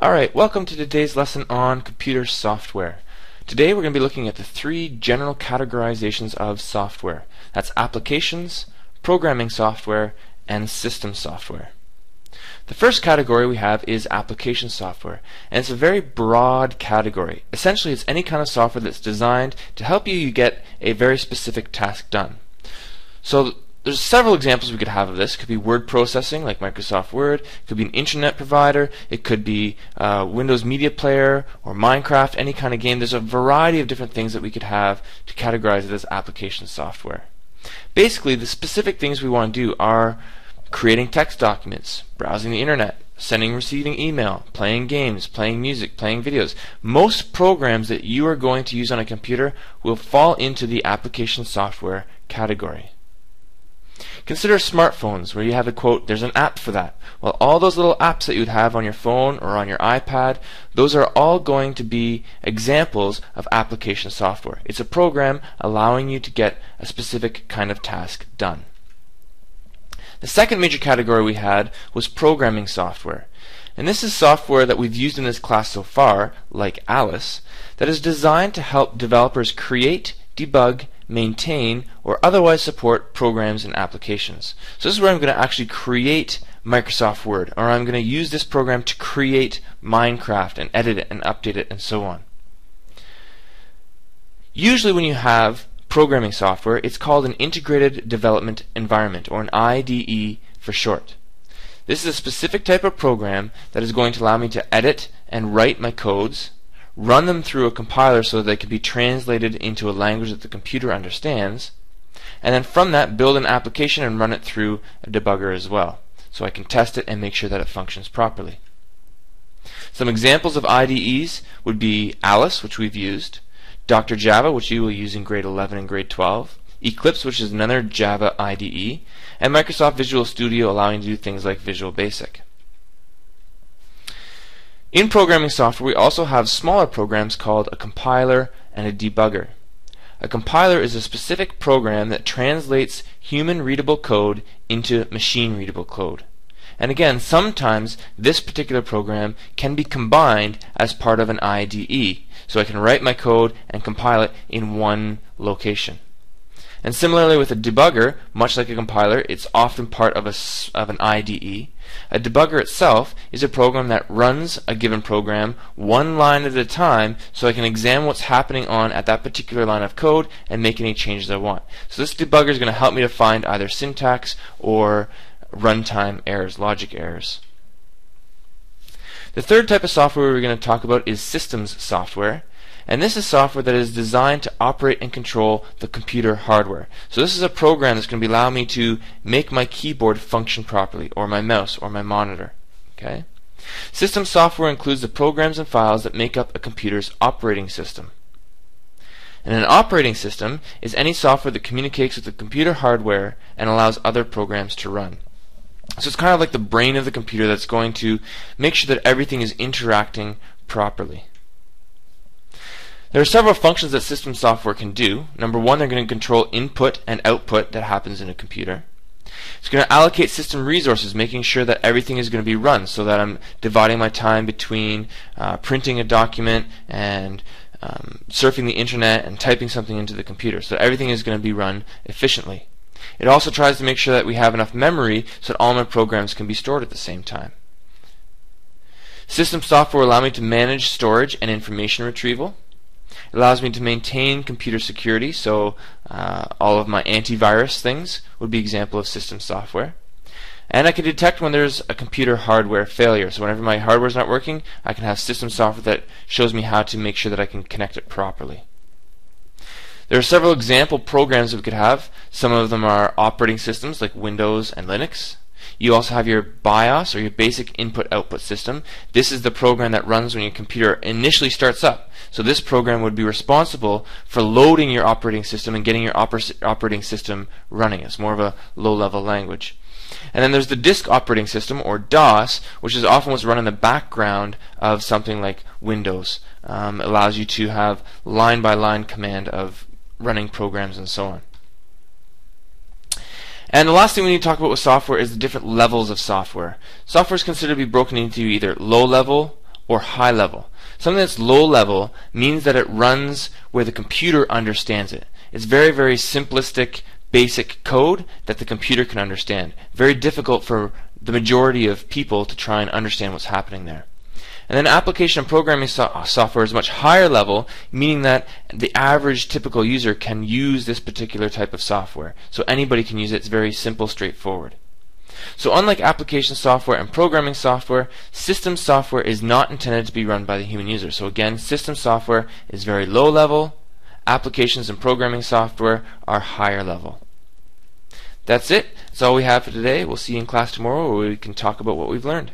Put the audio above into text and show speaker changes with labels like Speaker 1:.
Speaker 1: Alright, welcome to today's lesson on computer software. Today we're going to be looking at the three general categorizations of software. That's applications, programming software, and system software. The first category we have is application software, and it's a very broad category. Essentially, it's any kind of software that's designed to help you get a very specific task done. So there's several examples we could have of this. It could be word processing, like Microsoft Word. It could be an internet provider. It could be uh, Windows Media Player or Minecraft, any kind of game. There's a variety of different things that we could have to categorize it as application software. Basically, the specific things we want to do are creating text documents, browsing the internet, sending receiving email, playing games, playing music, playing videos. Most programs that you are going to use on a computer will fall into the application software category. Consider smartphones where you have a quote, there's an app for that. Well, all those little apps that you would have on your phone or on your iPad, those are all going to be examples of application software. It's a program allowing you to get a specific kind of task done. The second major category we had was programming software. And this is software that we've used in this class so far, like Alice, that is designed to help developers create, debug, maintain, or otherwise support programs and applications. So this is where I'm going to actually create Microsoft Word, or I'm going to use this program to create Minecraft and edit it and update it and so on. Usually when you have programming software, it's called an Integrated Development Environment, or an IDE for short. This is a specific type of program that is going to allow me to edit and write my codes run them through a compiler so that they can be translated into a language that the computer understands, and then from that build an application and run it through a debugger as well. So I can test it and make sure that it functions properly. Some examples of IDEs would be Alice, which we've used, Dr. Java, which you will use in grade 11 and grade 12, Eclipse, which is another Java IDE, and Microsoft Visual Studio allowing you to do things like Visual Basic. In programming software, we also have smaller programs called a compiler and a debugger. A compiler is a specific program that translates human readable code into machine readable code. And again, sometimes this particular program can be combined as part of an IDE. So I can write my code and compile it in one location. And similarly with a debugger, much like a compiler, it's often part of, a, of an IDE. A debugger itself is a program that runs a given program one line at a time so I can examine what's happening on at that particular line of code and make any changes I want. So this debugger is going to help me to find either syntax or runtime errors, logic errors. The third type of software we're going to talk about is systems software. And this is software that is designed to operate and control the computer hardware. So this is a program that's going to allow me to make my keyboard function properly, or my mouse, or my monitor. Okay? System software includes the programs and files that make up a computer's operating system. And an operating system is any software that communicates with the computer hardware and allows other programs to run. So it's kind of like the brain of the computer that's going to make sure that everything is interacting properly. There are several functions that system software can do. Number one, they're going to control input and output that happens in a computer. It's going to allocate system resources, making sure that everything is going to be run so that I'm dividing my time between uh, printing a document and um, surfing the internet and typing something into the computer. So everything is going to be run efficiently. It also tries to make sure that we have enough memory so that all my programs can be stored at the same time. System software will allow me to manage storage and information retrieval. It allows me to maintain computer security, so uh, all of my antivirus things would be example of system software. And I can detect when there's a computer hardware failure. So whenever my hardware is not working, I can have system software that shows me how to make sure that I can connect it properly. There are several example programs that we could have. Some of them are operating systems like Windows and Linux. You also have your BIOS or your basic input output system. This is the program that runs when your computer initially starts up. So this program would be responsible for loading your operating system and getting your oper operating system running. It's more of a low level language. And then there's the disk operating system, or DOS, which is often what's run in the background of something like Windows. Um, allows you to have line by line command of running programs and so on. And the last thing we need to talk about with software is the different levels of software. Software is considered to be broken into either low level or high level. Something that's low level means that it runs where the computer understands it. It's very, very simplistic, basic code that the computer can understand. Very difficult for the majority of people to try and understand what's happening there. And then application programming so- software is much higher level, meaning that the average typical user can use this particular type of software. So anybody can use it. It's very simple, straightforward. So unlike application software and programming software, system software is not intended to be run by the human user. So again, system software is very low level, applications and programming software are higher level. That's it. That's all we have for today. We'll see you in class tomorrow where we can talk about what we've learned.